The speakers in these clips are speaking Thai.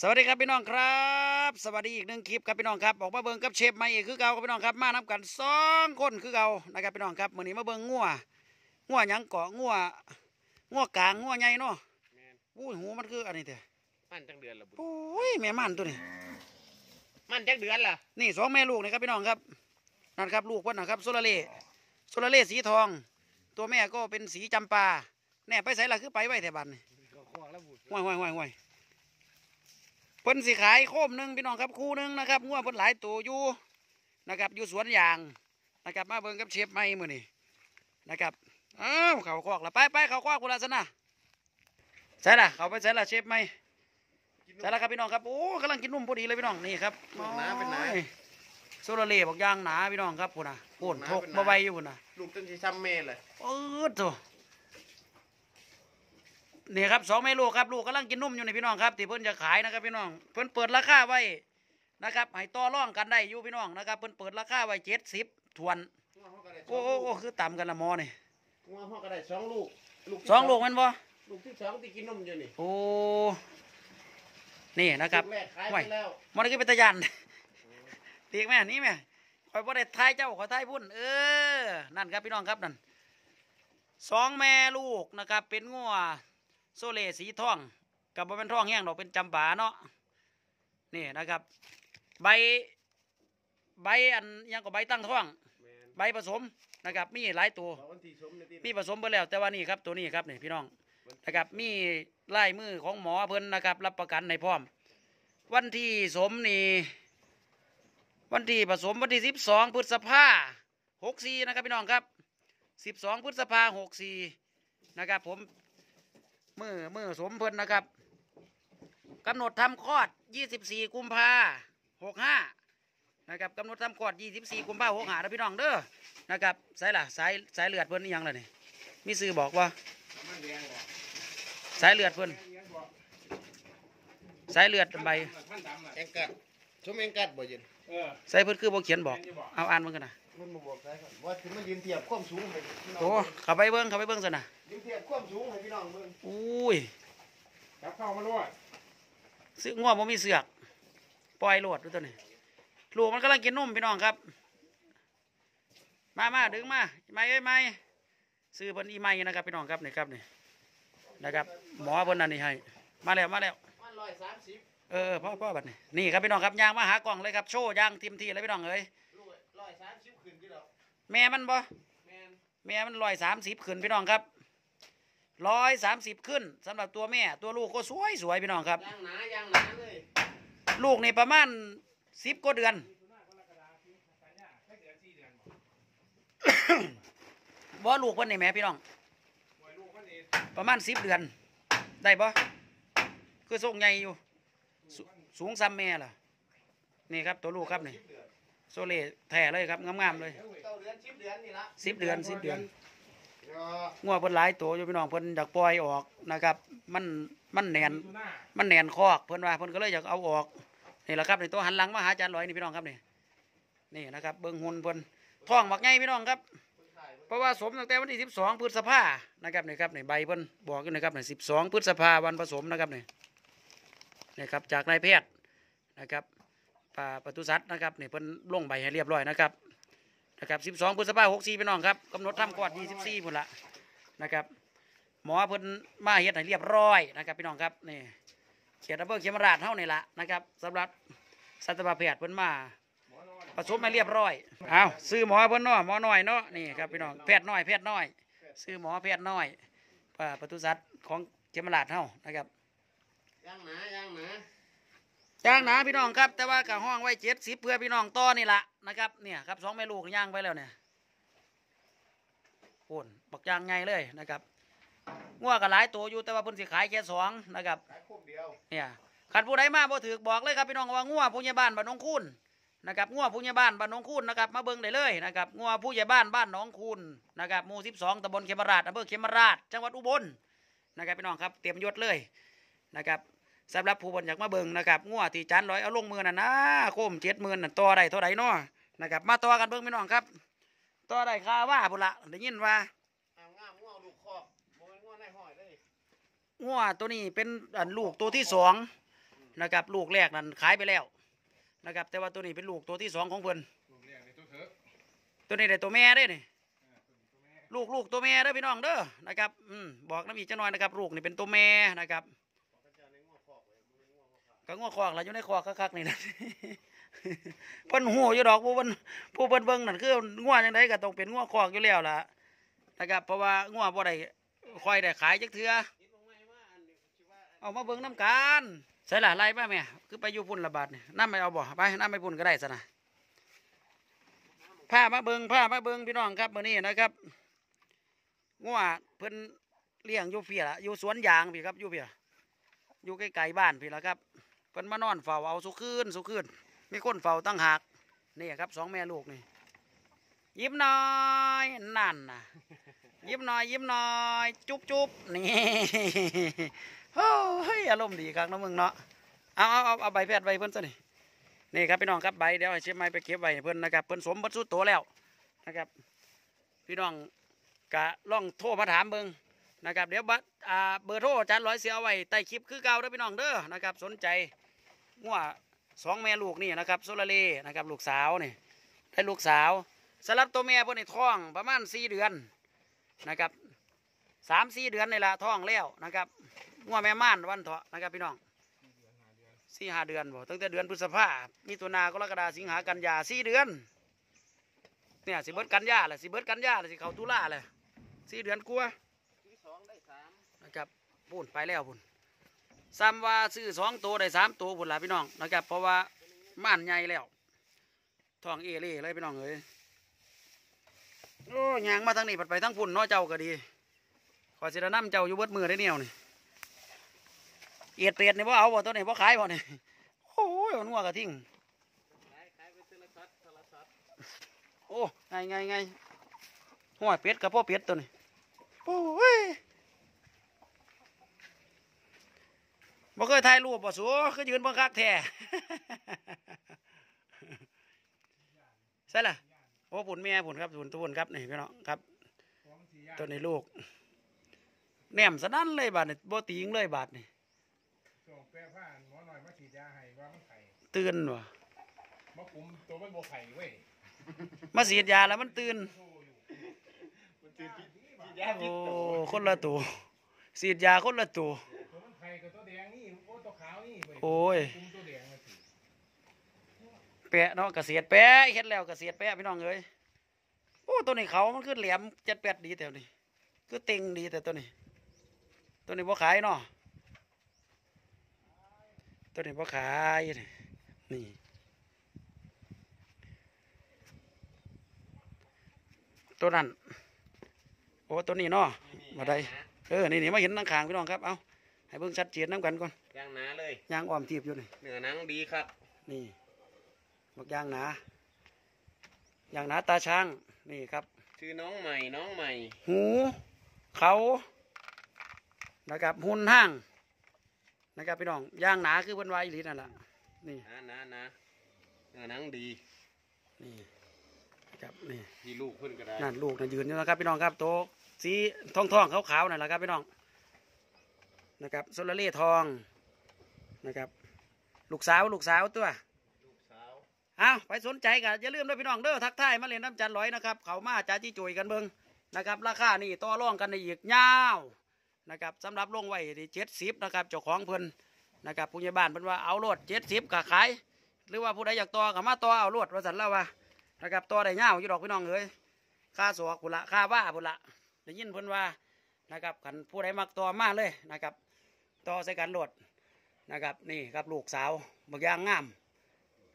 สวัสดีครับพี่น้องครับ สวัสดีอีกหนึ่งคลิปครับพี่น้องครับออกมาเบิ่งกับเชฟใหม่อีกคือเก่าครับพี่น้องครับมานับกันสองคนคือเก่านะครับพี่น้องครับมื้อนี้มาเบิ่งงัวงัวหยังเกาะงัวงัวกลางงัวใหญ่เนาะแม่นอุ้ยหูมันคืออันนี้เถอะมันจักเดือนละบุญโอ้ยแม่มันตัวนี้มันจักเดือนละนี่สองแม่ลูกนี่ครับพี่น้องครับนั่นครับลูกเพิ่นนะครับโซลาเล่โซลาเล่สีทอง ตัวแม่ก็เป็นสีจำปาแน่ไปใส่ละคือไปไว้แต่บัดนี่ก็ควงแล้วบุญห่วยห่วยห่วยห่วย เพิ่นสิขายโคมหนึ่งพี่น้องครับคู่หนึ่งนะครับงัวเพิ่นหลายตัวอยู่นะครับอยู่สวนยางนะครับมาเบิ่งกับเชฟใหม่มื้อนี้นะครับอ้าวเขาคอกละไปไปเขาคอกกุลาสนะใช่ละเขาไปใส่ละเชฟใหม่ใช่ละครับพี่น้องครับโอ้กำลังกินนุ่มพอดีเลยพี่น้องนี่ครับลูกหนาเป็นหนาโอ้ยโซลาเล่บอกยางหนาพี่น้องครับพุ่นน่ะพุ่นหนาทกเป็นหนาบ่ใบอยู่พุ่นน่ะลูกจนสิซ้ำแม่เลยปื๊ดโต นี่ครับสองแม่ลูกครับลูกกำลังกินนุ่มอยู่นี่พี่น้องครับที่เพิ่นจะขายนะครับพี่น้องเพิ่นเปิดราคาไว้นะครับให้ต่อรองกันได้อยู่พี่น้องนะครับเพิ่นเปิดราคาไว้เจ็ดสิบทวนโอ้โอ้โอ้คือต่ำกันละหมอนี่งัวพ่อก็ได้สองลูกลูกที่สองลูกแมันบ่ลูกที่สองที่กินนมอยู่นี่โอ้นี่นะครับลูกแรกขายห่ไปวยแล้วมันก็เป็นตะยันตีกแม่นี่แม่คอยบ่ได้ทายเจ้าขอทายพุ่นเออนั่นครับพี่น้องครับนั่นสองแม่ลูกนะครับเป็นงัว โซเลสีทองกับบ่เป็นทองแห้งดอกเป็นจำปาเนาะนี่นะครับ ใบใบอันยังก็ใบตั้งท้องแม่นใบผสมนะครับ มีหลายตัวบอกวันที่ชมในที่มีผสมไปแล้ว แต่ว่านี่ครับตัวนี้ครับนี่พี่น้องนะครับ มีลายมือของหมอเพิ่นนะครับ รับประกันในพร้อม วันที่สมนี่วันที่ผสมวันที่สิบสองพฤษภาหกสี่นะครับพี่น้องครับสิบสองพฤษภาหกสี่นะครับ ผม มือมือสมเพิ่นนะครับกำหนดทำคลอดยี่สิบสี่กุมภาหกห้านะครับกำหนดทำคลอดยี่สิบสี่กุมภาหกห้านะพี่น้องเด้อนะครับสายล่ะสายสายเลือดเพิ่นยังล่ะนี่มีซื้อบอกว่าสายเลือดเพิ่นสายเลือดใบแองกัดชมแองกัดบ่ยิน สายเพิ่นคือบ่เขียนบอก เอาอ่านมันกันนะมันบ่บอกได้ครับว่าถึงมันยืนเทียบความสูงให้พี่น้องโอ้เข้าไปเบิ่งเข้าไปเบิ่งซะนะยืนเทียบความสูงให้พี่น้องเบิ่งอุ้ยจับเข้ามาลวดซื้อง่วงบ่มีเสือก ปล่อยโลดดูตัวนี้ลูกมันกำลังกินนมพี่น้องครับ มามาดึงมาไม่เอ้ยไม่ซื้อเพิ่นอีไม่นะครับพี่น้องครับนี่ครับนี่นะครับ หมอเพิ่นอันนี้ให้ มาแล้วมาแล้วมันร้อยสามสิบ เออพ่อพ่อบัดนี้นี่ครับพี่น้องครับยางมาหากล่องเลยครับโชว์ยางเต็มที่เลยพี่น้องเอ้ยลูกร้อยสามสิบขึ้นที่ดอกแม่มันบ่แม่นแม่มันร้อยสามสิบขึ้นพี่น้องครับร้อยสามสิบขึ้นสำหรับตัวแม่ตัวลูกก็สวยสวยพี่น้องครับยางหนายางหนาเลยลูกนี่ประมาณสิบกว่าเดือนบ่ลูกเพิ่นนี่แหม่พี่น้องหวยลูกมันนี่ประมาณสิบเดือน ได้บ่คือทรงใหญ่อยู่ สสูงซ้ำแม่ล่ะ นี่ครับตัวลูกครับนี่โซเล่แท้เลยครับงามๆเลยเก้าเดือนสิบเดือนนี่ละสิบเดือนสิบเดือนเนาะงัวเพิ่นหลายตัวอยู่พี่น้องเพิ่นอยากปล่อยออกนะครับ มันมันแน่นดูหน้ามันแน่นคอกเพิ่นว่าเพิ่นก็เลยอยากเอาออกนี่แหละครับนี่ตัวหันหลังมาหาอาจารย์ลอยนี่พี่น้องครับนี่นี่นะครับ เบิ่งหุ่นเพิ่นท้องบักใหญ่พี่น้องครับ เพราะว่าสมตั้งแต่วันที่12พฤษภานะครับนี่ครับนี่ใบเพิ่นบอกอยู่นะครับนี่12พฤษภาวันผสมนะครับนี่ นี่ครับจากนายแพทย์นะครับป่าปศุสัตว์นะครับนี่เพิ่นลงใบให้เรียบร้อยนะครับนะครับ 12พฤษภา64พี่น้องครับกำหนดทำคลอด24พุ่นละนะครับหมอเพิ่นมาเฮ็ดให้เรียบร้อยนะครับพี่น้องครับนี่เขียนระเบิดเขียนราดเท่านี่ละนะครับสำหรับสัตวแพทย์เพิ่นมาผสมให้เรียบร้อยเอาซื้อหมอเพิ่นนาะหมอน้อยเนาะนี่ครับพี่น้องแพทย์น้อยแพทย์น้อย ซื้อหมอแพทย์น้อยป่าปศุสัตว์ของเขียมราชเฮานะครับ ยางหนายางหนาย่างหนาพี่น้องครับ แต่ว่ากะห้องไว้เจ็ดสิบเพื่อพี่น้องต่อนี่ละนะครับเนี่ยครับสองแม่ลูกย่างไปแล้วเนี่ยโอนบักย่างไงเลยนะครับงัวก็หลายตัวอยู่แต่ว่าเพิ่นสิขายแค่สองนะครับขายครบเดียวเนี่ยขันผู้ใดมาบ่ถือบอกเลยครับพี่น้องว่างัวผู้ใหญ่บ้านบ้านหนองคูนนะครับงัวผู้ใหญ่บ้านบ้านหนองคูนนะครับมาเบิ่งได้เลยนะครับงัวผู้ใหญ่บ้านบ้านหนองคูนนะครับหมู่12ตำบลเขมราชอำเภอเขมราชจังหวัดอุบลนะครับพี่น้องครับเตรียมยศเลยนะครับ สำหรับผู้บนอยากมาเบิ่งนะครับงัวที่จานร้อยเอาลงมือน่ะนะโคมเจ็ดหมื่นน่ะต่อได้เท่าไหร่เนาะนะครับ มาต่อกันเบิ่งพี่น้องครับต่อได้ค่าว่าพุ่นละได้ยินว่าเอาง่ามง่วงลูกคอกบ่แม่นง่วงในห้อยเลยงัวตัวนี้เป็นอันลูกตัวที่สองอืมนะครับลูกแรกนั้นขายไปแล้วนะครับ แต่ว่าตัวนี้เป็นลูกตัวที่สองของเพิ่นลูกเลี้ยงในตัวเถอะตัวนี้ได้ตัวแม่ได้นี่อ่าตัวนี้ตัวแม่ลูกลูกตัวแม่เด้อพี่น้องเด้อนะครับอืมบอกน้ำอีกจะน้อยนะครับ ลูกนี่เป็นตัวแม่นะครับ ก็งัวคอกแล้วอยู่ในคอกคักๆนี่นะเพิ่นหูอยู่ดอกผู้เพิ่นผู้เพิ่นเบิ่งนั่นคืองัวจังไดก็ต้องเป็นงัวคอกอยู่แล้วล่ะนะครับเพราะว่างัวบ่ได้ค่อยได้ขายจักเทื่อเอามาเบิ่งน้ำกันใส่ล่ะไล่มาแม่คือไปอยู่พุ่นละบาดนี่น้ำไม่เอาบ่ไปน้ำไม่พุ่นก็ได้ซะนะพามาเบิ่งพามาเบิงพี่น้องครับมื้อนี้นะครับงัวเพิ่นเลี้ยงอยู่เพียละอยู่สวนยางพี่ครับอยู่เพียอยู่ใกล้ๆบ้านพี่ละครับ เพิ่นมานอนเฝ้าเอาสุคืนสุคืนมีคนเฝ้าตั้งหากนี่ครับสองแม่ลูกนี่ยิ้มน้อยนั่นนะยิ้มน้อยยิ้มน้อย จุ๊บจุ๊บนี่เฮ้ยอารมณ์ดีครับน้องมึงเนาะเอาเอาเอาเอาใบแพทย์ใบเพิ่นซะนี่นี่ครับพี่น้องครับใบเดี๋ยวให้เชฟไม้ไปเก็บให้เพิ่นนะครับเพิ่นสมบัติสุดโตแล้วนะครับ พี่น้องกะล่องโทรมาถามเบิง นะครับเดี๋ยวบัตรเบอร์โทรอาจารย์ร้อยเสียเอาไว้ใต้คลิปคือเก่าเด้อพี่น้องเด้อนะครับสนใจงัวสองแม่ลูกนี่นะครับโซลาเล่นะครับลูกสาวนี่ได้ลูกสาวสำหรับตัวแม่เพิ่นในท้องประมาณสี่เดือนนะครับสามสี่เดือนนี่ละท้องแล้วนะครับงัวแม่ม่านวันเถาะนะครับพี่น้องสี่ห้าเดือนบ่ตั้งแต่เดือนพฤษภามีตัวนากรกฎาสิงหากันยาสี่เดือนเนี่ยสิเบิดกันยาแหละสิเบิดกันยาแหละสิเขาตุลาแหละสี่เดือนกลัวา ที่สองได้สาม นะ ครับพูนไปแล้วพูนซ้ำว่าซื้อสองตัวได้สามตัวพูนละพี่น้องนะครับเพราะว่าม่านใหญ่แล้วทองเอเล่เลยพี่น้องเอ้ยโอ้ยางมาทางนี้ปัดไปทั้งพุ่นน้อเจ้าก็ดีขอสิได้นำเจ้าอยู่เบิดมือได้เนี่ยวนี่เอียดเปียดนี่ว่าเอาบ่ตัวนี้ว่าขายบ่นี่โอ้ยนัวกระทิ่งโทรศัพท์โทรศัพท์โอ้ไงไงไงหัวเป็ดกับพ่อเป็ดตัวนี้โอ้ย บ่เคยถ่ายรูปบ่สัวคือยืนเบิ่งคักแท้ใช่ล่ะโอ้ผุนแม่ผุนครับผุนตัวผุนครับนี่พี่น้องครับของสี่ย่างตัวนี้ลูกแหนมสนั่นเลยบาดนี่บ่ติงเลยบาดนี่ส่งแปรผ้าหมอหน่อยมาฉีดยาให้ว่ามันไข่ตื่นว่ะมาคุมตัวมันบ่ไข่เว้ยมาสีดยาแล้วมันตื่นโซ่อยู่มันตื่นที่ที่ยาโอ้คนละตัวสีดยาคนละตัวตัวมันไข่กับตัวแดงนี่โอ้ ตัวขาวนี่เว้ยโอ้ยคุมตัวแดงมาสิแปะเนาะเกษตรแปะเฮ็ดแล้วเกษตรแปะพี่น้องเอ้ยโอ้ตัวนี้เขามันคือแหลมเจ็ดแปดดีแต่นี่คือเต็งดีแต่ตัวนี้ ตัวนี้บ่ขายเนาะตัวนี้บ่ขายนี่ตัวนั้นโอ้ตัวนี้เนาะมาได้เออนี่นี่มาเห็นนังขางพี่น้องครับเอาให้เบิ่งชัดเจนน้ำกันก่อน ย่างหนาเลยยางอ้อมทีบอยู่นี่เนื้อหนังดีครับนี่บักยางหนายางหนาตาช้างนี่ครับชื่อน้องใหม่น้องใหม่ หูเขานะครับหุ่นห้างนะครับพี่น้องยางหนาคือเพิ่นวายลีนั่นแหละนี่นะนะนะเนื้อหนังดีนี่นะครับนี่ที่ลูกเพิ่นก็ได้นั่นลูกนั่นยืนอยู่นะครับพี่น้องครับโตะสีทองทองขาวขาวๆนั่นแหละครับพี่น้องนะครับโซลาเล่ทอง นะครับ ลูกสาวลูกสาวตัวลูกสาวเอาไปสนใจกันอย่าลืมด้วยพี่น้องเด้อทักทายมาเล่นน้ำจันร้อยนะครับ เขามาจ้าจี้จุยกันเบิงนะครับ ราคานี่ต่อรองกันในอีกยาวนะครับสำหรับลงไว้ที่เจ็ดสิบนะครับเจ้าของเพิ่นนะครับผู้ใหญ่บ้านเพิ่นว่าเอาโลดเจ็ดสิบก็ขาย หรือว่าผู้ใดอยากต่อก็มาต่อเอาโลดว่าสันแล้วว่านะครับต่อได้ยาวอยู่ดอกพี่น้องเอ้ยค่าสวกพุ่นละค่าว่าพุ่นละได้ยินเพิ่นว่านะครับขันผู้ใดมักต่อมาเลยนะครับต่อใส่กันโลด นะครับนี่ครับลูกสาวบักอยางงาม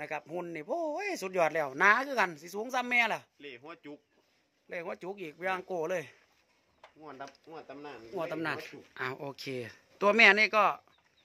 นะครับหุ่นนี่โอ้ยสุดยอดแล้วหนาคือกันสิสูงซ้ำแม่ล่ะเล่หัวจุกเลยหัว่าจุกอีกย่างโกเลยงวดดับงวดตำนานหัวตำนานเล่หัวจุกอ้าวโอเค ตัวแม่นี่ก็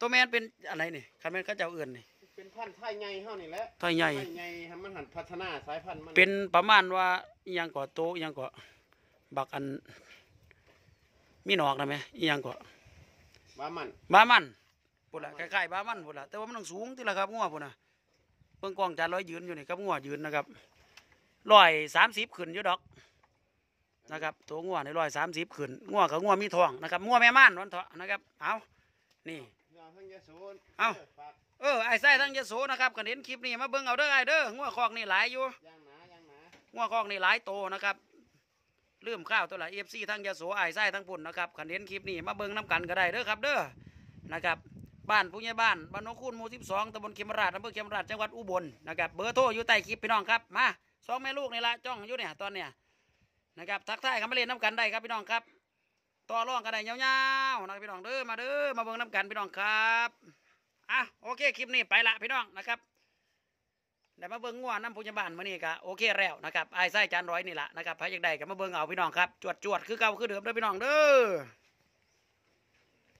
ตัวแม่เป็นอะไรนี่คันแม่นเขาเจ้าเอื่นนี่เป็นพันธุ์ไทยใหญ่เท่านี่แหละไทยใหญ่ไทยใหญ่ให้มันหันพัฒนาสายพันธุ์มันเป็นประมาณว่าอหยังก่อโตอหยังก่อบักอันมีหนอกนะไหมอหยังก่อว่ามันบามัน พุ่นละคล้ๆบ้ามันพุ่นละแต่ว่ามันต้องสูงที่ละครับงัวพุ่นนะเบิ่งกล้องจานร้อยยืนอยู่นี่ครับงัวยืนนะครับร้อยสามสิบขึ้นอยู่ดอกนะครับตัวงัวในร้อยสามสิบขึ้นงัวกับงัวมีทองนะครับงัวแม่ม่านวันเถาะนะครับเอานี่ยาทั้งยาเอ้าฝากเอ้ไส้ทั้งยโสนะครับกันเห็นคลิปนี้มาเบิ่งเอาเด้อไอ้เด้องัวคอกนี่หลายอยู่ย่างหนาย่างหนางัวคอกนี่หลายโตนะครับลืมข้าวตัวละเอฟซีทั้งยโสไอ้ไส้ทั้งปุ่นนะครับกันเห็นคลิปนี้มาเบิ่งน้กันก็ได้เด้อครับเด้อนะครับ บ้านผู้ใหญ่บ้านบ้านโนนคูนหมู่12ตำบลเขมราชอำเภอเขมราชจังหวัดอุบลนะครับเบอร์โทรอยู่ใต้คลิปพี่น้องครับมาสองแม่ลูกนี่ละจ้องอยู่เนี่ยตอนเนี้ยนะครับทักทายกันมาเล่นน้ำกันได้ครับพี่น้องครับต่อร่องกันได้ยาวๆนะครับพี่น้องเด้อมาเด้อมาเบิ่งน้ำกันพี่น้องครับอะโอเคคลิปนี้ไปละพี่น้องนะครับได้มาเบิ่งงัวน้ำพุญบาลมื้อนี้ก็โอเคแล้วนะครับไอ้ไส้จานร้อยนี่แหละนะครับใครอยากได้ก็มาเบิ่งเอาพี่น้องครับจวดจวดคือเก่าคือเดิมเด้อพี่น้องเด้อ